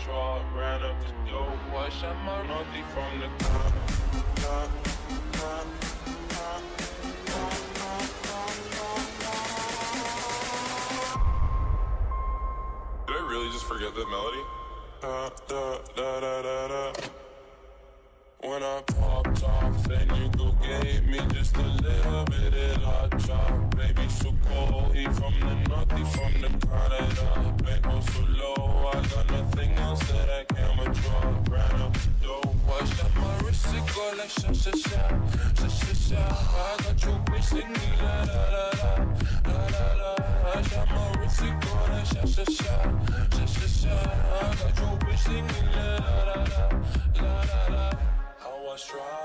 truck, ran up the door, wash out my from the Did I really just forget the melody? Da, da, da, da, da. When I popped off, then you go gave me just a little bit of hot chop. Baby, so cold, he from the north, he from like sha. I got your bitch singing la la la la, la la la. I shot my wrist, like sha sha sha, sha sha sha. I got your bitch singing la la la la, la la. I was trying.